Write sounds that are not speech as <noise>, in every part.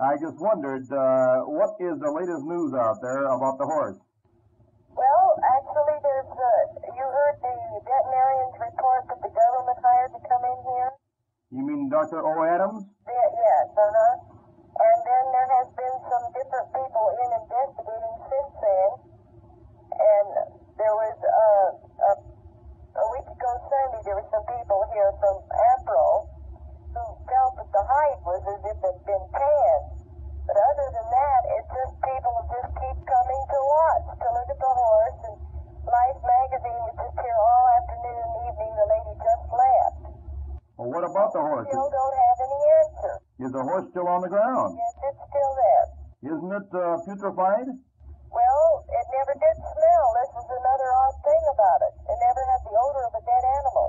I just wondered, uh, what is the latest news out there about the horse? Well, actually, there's, uh, you heard the veterinarian's report that the government hired to come in here? You mean Dr. O. Adams? Yeah, yes, uh-huh. And then there has been some different people in investigating since then. And there was, uh, a, a week ago Sunday, there were some people here from APRO who felt that the hide was as if it had been tanned. But other than that, it's just people just keep coming to watch, to look at the horse. And Life magazine was just here all afternoon and evening. The lady just left. Well, what about the horse? Still don't have any answer. Is the horse still on the ground? Yes, it's still there. Isn't it uh, putrefied? Well, it never did smell. This is another odd thing about it. It never had the odor of a dead animal.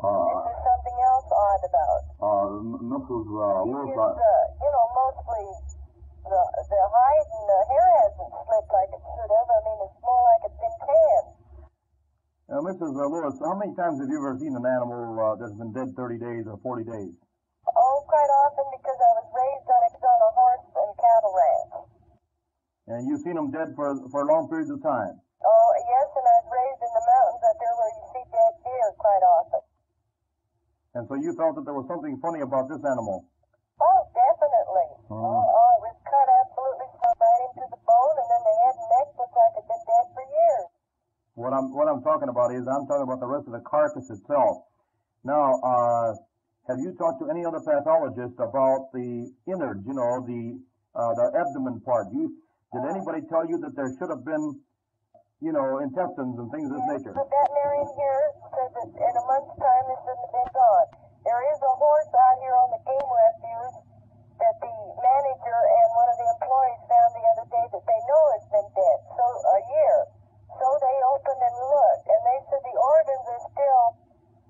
Uh, There's something else odd about it. uh, M- Mrs. Uh, Lewis, It's, uh, you know, mostly the the hide and the hair hasn't slipped like it should have. I mean, it's more like it's been tanned. uh, Mrs. Uh, Lewis, how many times have you ever seen an animal uh, that's been dead 30 days or 40 days? Oh, quite often because I was raised on a, on a horse and cattle ranch. And you've seen them dead for, for long periods of time? Oh, yes, and I was raised in the mountains out there where you see dead deer quite often. And so you felt that there was something funny about this animal? Oh, definitely. Hmm. Oh, oh, it was cut absolutely from right into the bone, and then the head and neck looked like it'd been dead for years. What I'm what I'm talking about is I'm talking about the rest of the carcass itself. Now, uh, have you talked to any other pathologist about the innards? You know, the uh, the abdomen part. You did anybody tell you that there should have been, you know, intestines and things of this nature? The veterinarian here said that in a month's time this shouldn't have been gone. There is a horse out here on the game refuge that the manager and one of the employees found the other day that they know has been dead so a year. So they opened and looked, and they said the organs are still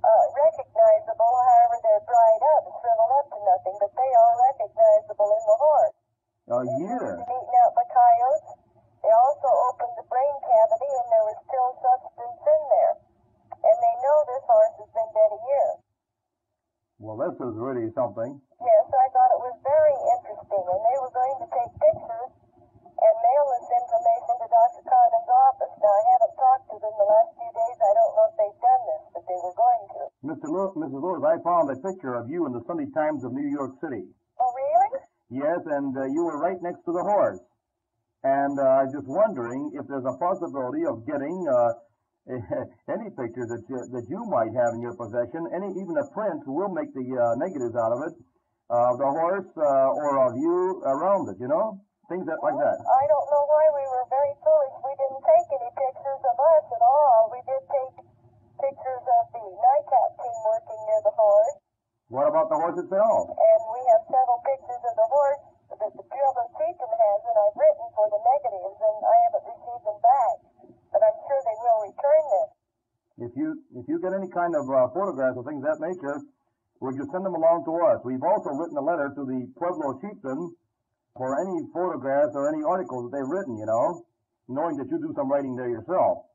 uh, recognizable. However, they're dried up and shriveled up to nothing, but they are recognizable in the horse. A year. Been eaten out by coyotes. They also opened the brain cavity, and there was still substance in there. And they know this horse has been dead a year. Well, this is really something. Yes, I thought it was very interesting, and they were going to take pictures and mail this information to Dr. Condon's office. Now, I haven't talked to them the last few days. I don't know if Mr. Lewis, Mrs. Lewis, I found a picture of you in the Sunday Times of New York City. Oh, really? Yes, and uh, you were right next to the horse. And uh, I was just wondering if there's a possibility of getting uh, <laughs> any picture that you, that you might have in your possession, any even a print. We'll make the uh, negatives out of it, of the horse uh, or of you around it. You know, things that like that. I don't know why we were very foolish. We didn't take any pictures of us at all. We did take pictures of the NICAP team working near the horse, What about the horse itself? and we have several pictures of the horse that the children teaching has, and I've written for the negatives, and I haven't received them back. But I'm sure they will return them. If you if you get any kind of uh, photographs or things of that nature, would you send them along to us? We've also written a letter to the Pueblo chieftain for any photographs or any articles that they've written. You know, knowing that you do some writing there yourself.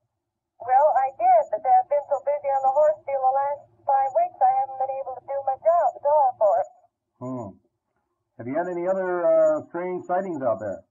Have you had any other uh, strange sightings out there?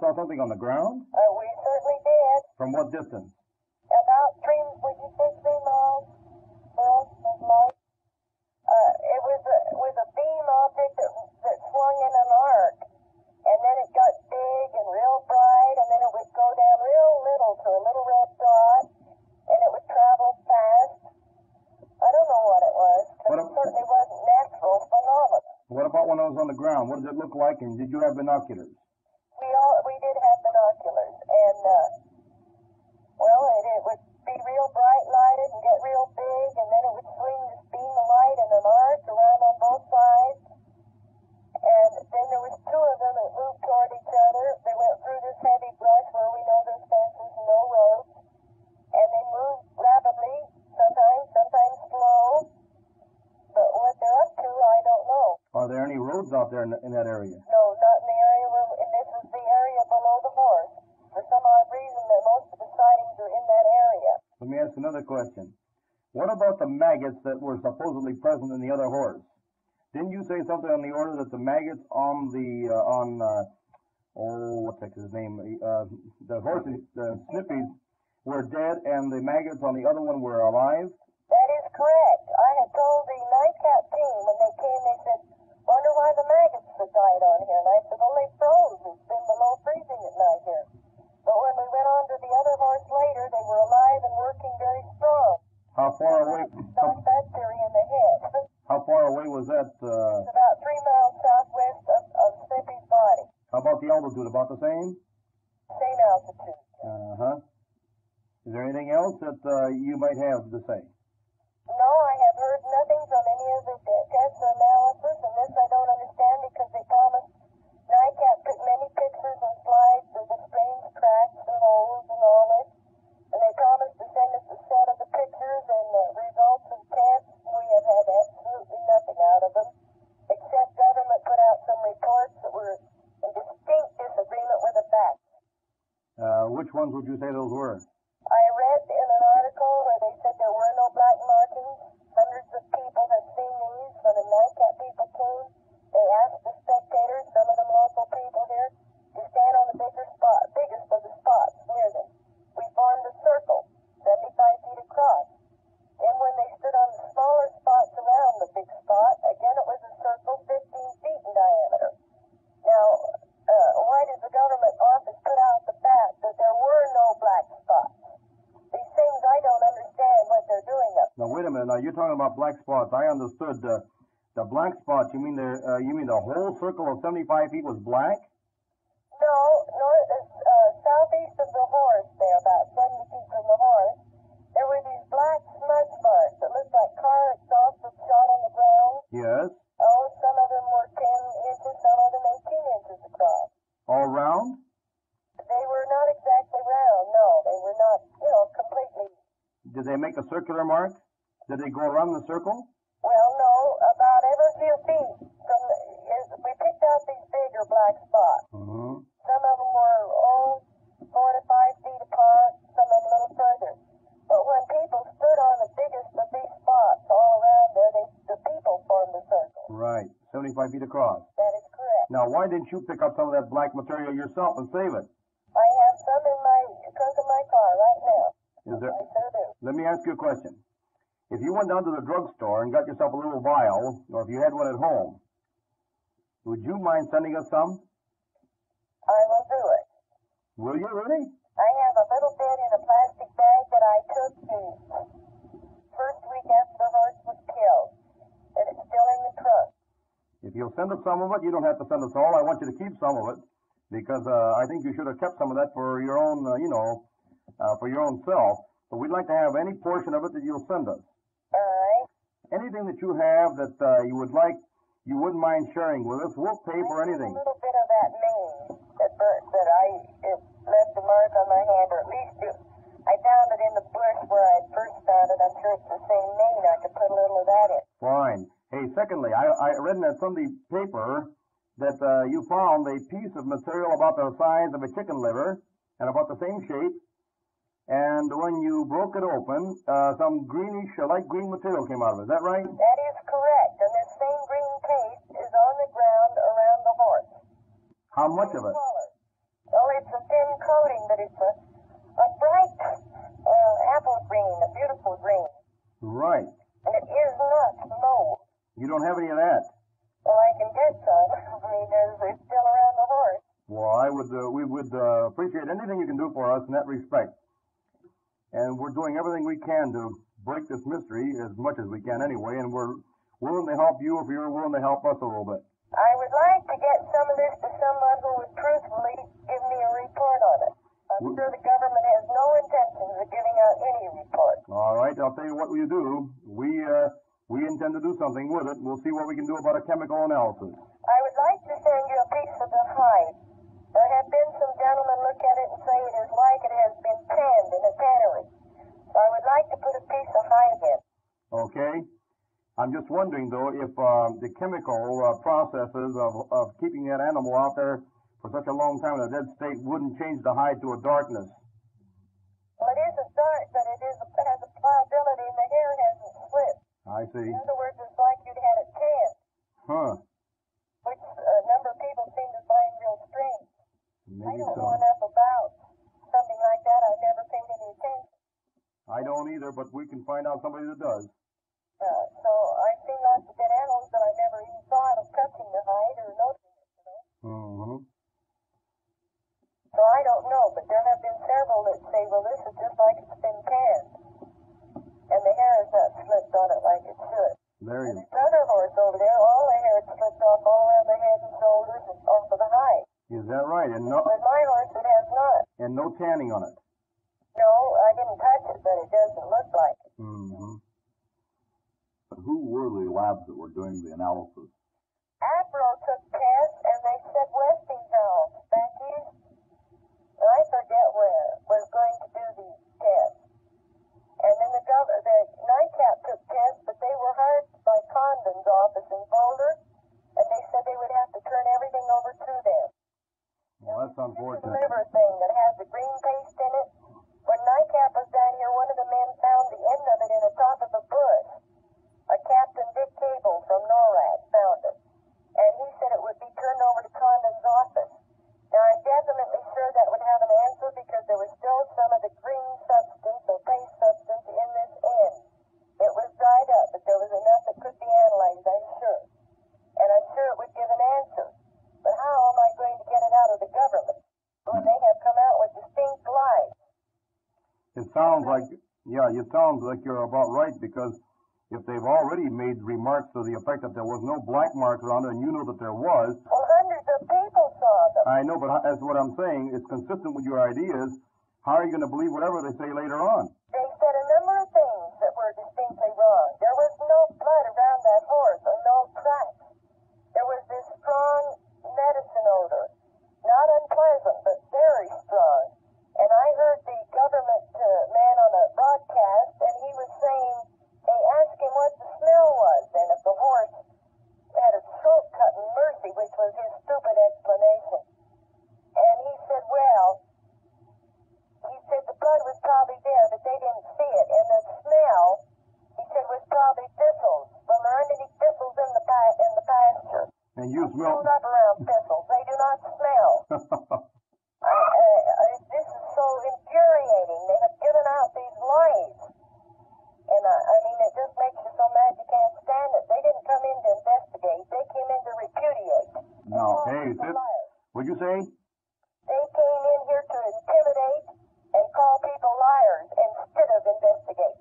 Saw something on the ground. Uh, we certainly did. From what distance? About three, would you say three miles of light? Uh, it was a, it was a beam object that, that swung in an arc, and then it got big and real bright, and then it would go down real little to a little red dot, and it would travel fast. I don't know what it was, but it certainly wasn't natural phenomenon. What about when I was on the ground? What did it look like? And did you have binoculars? We all we did have binoculars, and uh, well, it, it would be real bright lighted and get real big, and then it would swing this beam of light in an arc around on both sides, roads out there in, in that area. No, not in the area where, and this is the area below the horse. For some odd reason, that most of the sightings are in that area. Let me ask another question. What about the maggots that were supposedly present in the other horse? Didn't you say something on the order that the maggots on the uh, on uh, oh what's his name? Uh, the horses, the Snippy's, were dead, and the maggots on the other one were alive? That is correct. I had told the NICAP team when they came, they said, wonder why the maggots have died on here. And I said, well, they froze. It's been below freezing at night here. But when we went on to the other horse later, they were alive and working very strong. How far away? How, that theory in the head. how far away was that? Uh, It's about three miles southwest of, of Snippy's body. how about the altitude? About the same? Same altitude. Uh huh. Is there anything else that uh, you might have to say? No, I have heard nothing from any of the te- tests or analysis, and this I don't understand because they promised NICAP took many pictures and slides of the strange cracks and holes and all this, and they promised to send us a set of the pictures and the results of tests. We have had absolutely nothing out of them, except government put out some reports that were in distinct disagreement with the facts. Uh, which ones would you say those were? I read in an article where they said there were no black markings. Hundreds of people have seen these. When the NICAP people came, they asked the spectators, some of them local people here, to stand on the bigger spot, biggest of the spots near them. We formed a circle, 75 feet across. Then when they stood on the smaller spots around the big spot, again it was a circle 15 feet in diameter. Now, uh, why does the government office put out the fact that there were no black spots? These things I don't understand what they're doing up. Now wait a minute. Now you're talking about black spots. I understood uh, the black spots. You mean the uh, you mean the whole circle of 75 feet was black? No, north, uh, southeast of the horse, there, about 70 feet from the horse, there were these black smudge marks that looked like car exhaust was shot on the ground. Yes. Oh, some of them were 10 inches, some of them 18 inches across. All round? They were not exactly round, no. They were not, you know, completely Did they make a circular mark? Did they go around the circle? Well, no, about every few feet from the, is, we picked out these bigger black spots. Mm-hmm. Some of them were oh, four to five feet apart, some of them a little further. But when people stood on the biggest of these spots all around there, they, the people formed a circle. Right. 75 feet across. That is correct. Now why didn't you pick up some of that black material yourself and save it? I have some in my trunk of my car right now. Is there? I sure do. Let me ask you a question. If you went down to the drugstore and got yourself a little vial, or if you had one at home, would you mind sending us some? I will do it. Will you really? I have a little bit in a plastic bag that I took the first week after the horse was killed, and it's still in the trunk. If you'll send us some of it, you don't have to send us all. I want you to keep some of it because uh, I think you should have kept some of that for your own, uh, you know, uh, for your own self. But we'd like to have any portion of it that you'll send us. Anything that you have that uh, you would like, you wouldn't mind sharing with us, we'll pay for anything. A little bit of that mane that burnt, that I it left a mark on my hand, or at least it, I found it in the bush where I first found it. I'm sure it's the same mane. I could put a little of that in. Fine. Hey, secondly, I, I read in that Sunday paper that uh, you found a piece of material about the size of a chicken liver and about the same shape. And when you broke it open, uh, some greenish, uh, light green material came out of it. Is that right? That is correct. And this same green paste is on the ground around the horse. How much of it? Color. Oh, it's a thin coating, but it's a, a bright uh, apple green, a beautiful green. Right. And it is not mold. You don't have any of that. Well, I can get some. <laughs> I mean, there's, it's still around the horse. Well, I would, uh, we would uh, appreciate anything you can do for us in that respect. Doing everything we can to break this mystery as much as we can anyway, and we're willing to help you if you're willing to help us a little bit. I would like to get some of this to someone who would truthfully give me a report on it. I'm Well- sure the government has no intentions of giving out any report. All right, I'll tell you what we do. We uh, we intend to do something with it. We'll see what we can do about a chemical analysis. I would like to send you a piece of the hide. There have been some gentlemen look at it and say it is like it has been tanned in a tannery. I would like to put a piece of hide in. Okay. I'm just wondering though if uh, the chemical uh, processes of, of keeping that animal out there for such a long time in a dead state wouldn't change the hide to a darkness. Well, it isn't dark, but it is it has a pliability, and the hair hasn't slipped. I see. In other words, it's like you'd had it tanned, Huh. which a number of people seem to find real strange. I don't so. know enough about something like that. I've never paid any attention. I don't either, but we can find out somebody that does. Uh, so I've seen lots of dead animals, but I never even thought of touching the hide or noticing it. You know. Mm-hmm. So I don't know, but there have been several that say, well, this is just like it's been canned. And the hair is not slipped on it like it should. There you this other horse over there, all the hair is slipped off all around the head and shoulders and off of the hide. Is that right? And no With my horse, it has not. and no tanning on it. No, I didn't touch but it doesn't look like it. Mm-hmm. But who were the labs that were doing the analysis? Sounds like you're about right because if they've already made remarks to the effect that there was no black marks around it and you know that there was, Well, hundreds of people saw them. I know, but that's what I'm saying. It's consistent with your ideas. How are you going to believe whatever they say later on? You say? They came in here to intimidate and call people liars instead of investigate.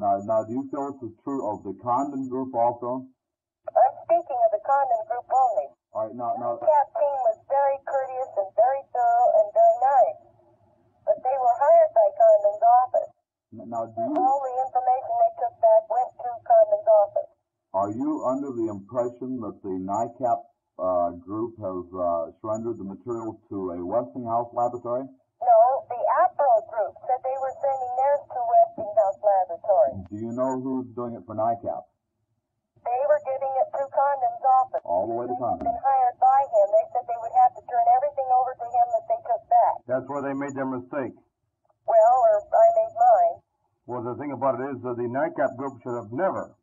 Now, now, do you feel this is true of the Condon group also? I'm speaking of the Condon group only. All right, now, now, The team was very courteous and very thorough and very nice. But they were hired by Condon's office. now, do you All the information they took back went to Condon's office. are you under the impression that the NICAP uh, group has uh, surrendered the materials to a Westinghouse laboratory? No, the APRO group said they were sending theirs to Westinghouse Laboratory. Do you know who's doing it for NICAP? They were giving it to Condon's office. All the way to Condon. Condon. been hired by him. They said they would have to turn everything over to him that they took back. That's where they made their mistake. Well, or I made mine. Well, the thing about it is that the NICAP group should have never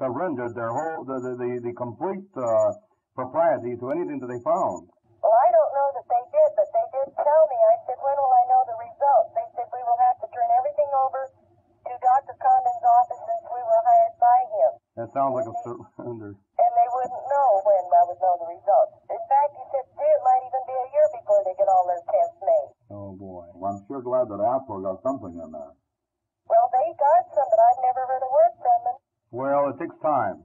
surrendered their whole, the, the, the, the complete uh, propriety to anything that they found. Well, I don't know that they did, but they did tell me. I said, when will I know the results? They said we will have to turn everything over to Dr. Condon's office since we were hired by him. That sounds like a surrender. And they wouldn't know when I would know the results. In fact, he said, gee, it might even be a year before they get all their tests made. Oh boy. Well, I'm sure glad that APRO got something in there. Well, they got some, but I've never heard a word from them. Well, it takes time.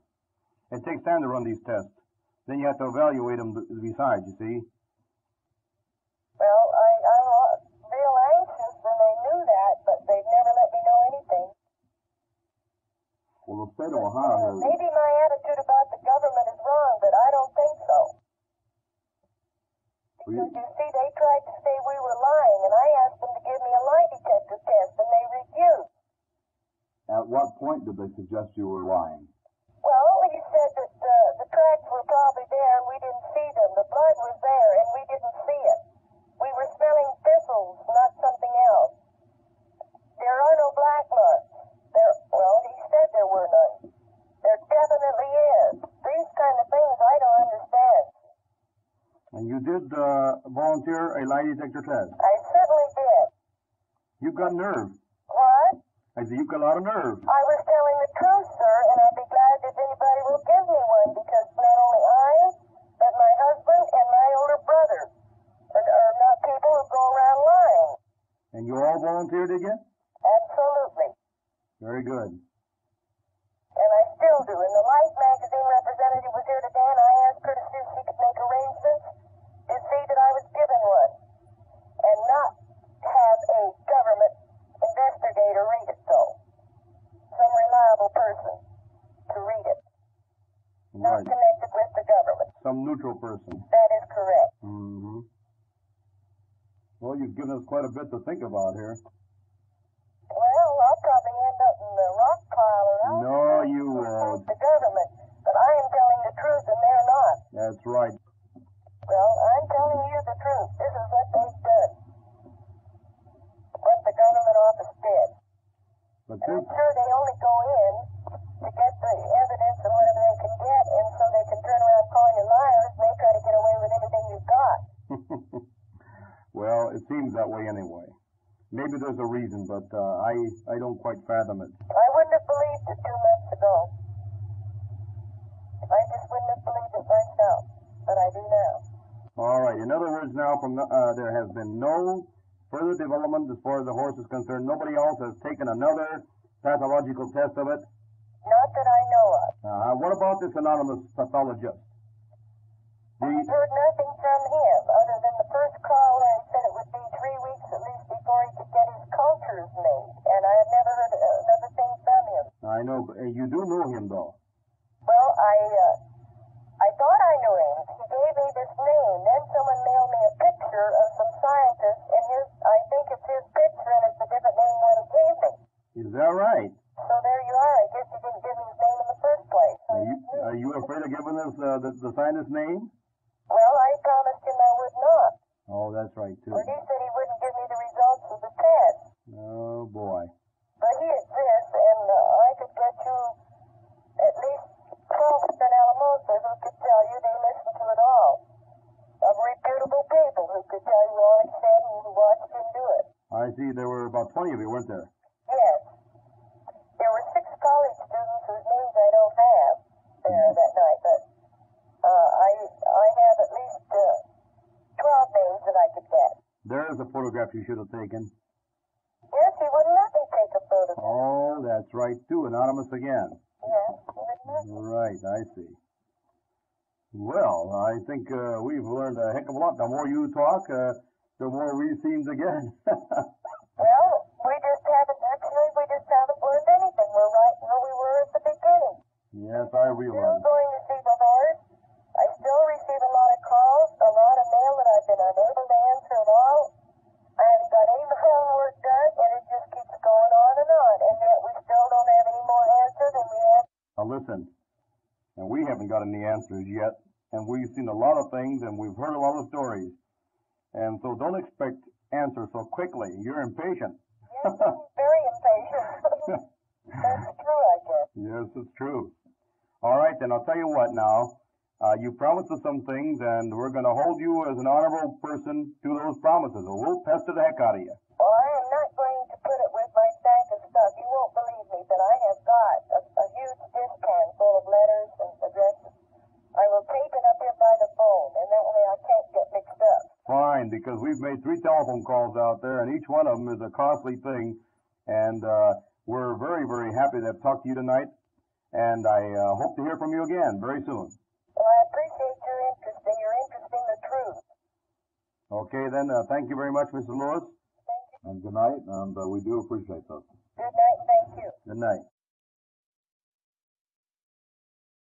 It takes time to run these tests. Then you have to evaluate them besides, you see. Well, I, I'm uh, real anxious, and they knew that, but they've never let me know anything. Well, the state of Ohio has. Maybe my attitude about the government is wrong, but I don't think so. Because you see, they tried to say we were lying, and I asked them to give me a lie detector test, and they refused. at what point did they suggest you were lying? You've got nerve. What? I see you've got a lot of nerve. I was telling the truth, sir, and I'll be glad if anybody will give me one because not only I, but my husband and my older brother are, are not people who go around lying. And you all volunteered again? Absolutely. Very good. And I still do. And the Life magazine representative was here today, and I asked her to see if she could make arrangements to see that I was given one. And not have a government investigator read it, though. Some reliable person to read it. Not Right. connected with the government. Some neutral person. That is correct. Mm-hmm. Well, you've given us quite a bit to think about here. Way anyway. Maybe there's a reason, but uh, I I don't quite fathom it. I wouldn't have believed it two months ago. I just wouldn't have believed it myself, but I do now. All right. In other words, now from the, uh, there has been no further development as far as the horse is concerned. Nobody else has taken another pathological test of it. Not that I know of. Uh, what about this anonymous pathologist? The, I've heard nothing from him other than the first call he said it would be three weeks he could get his cultures made, and I have never heard another thing from him. I know, but, you do know him though. I see there were about 20 of you, weren't there? Yes. There were six college students whose names I don't have there that night, but uh, I I have at least uh, 12 names that I could get. There's a photograph you should have taken. Yes, he wouldn't let me take a photograph. Oh, that's right too. Anonymous again. Yes. Right, I see. Well, I think uh, we've learned a heck of a lot. The more you talk, uh, the more we seem to get. <laughs> Well, we just haven't, actually, we just haven't learned anything. We're right where we were at the beginning. yes, I realize. Still going to see the horse. I still receive a lot of calls, a lot of mail that I've been unable to answer at all. I haven't got any <laughs> homework done, and it just keeps going on and on. And yet we still don't have any more answers than we have. Now listen, and we haven't got any answers yet, and we've seen a lot of things, and we've heard a lot of stories. And so don't expect answers so quickly. You're impatient. Yes, <laughs> I'm very impatient. <laughs> That's true, I guess. Yes, it's true. All right, then I'll tell you what now. Uh, you promised us some things, and we're going to hold you as an honorable person to those promises, or we'll pester the heck out of you. Because we've made three telephone calls out there, and each one of them is a costly thing. And uh, we're very, very happy to have talked to you tonight. And I uh, hope to hear from you again very soon. Well, I appreciate your interest, and you're interested in the truth. Okay, then. Uh, thank you very much, Mrs. Lewis. Thank you. And good night, and uh, we do appreciate this. Good night, thank you. Good night.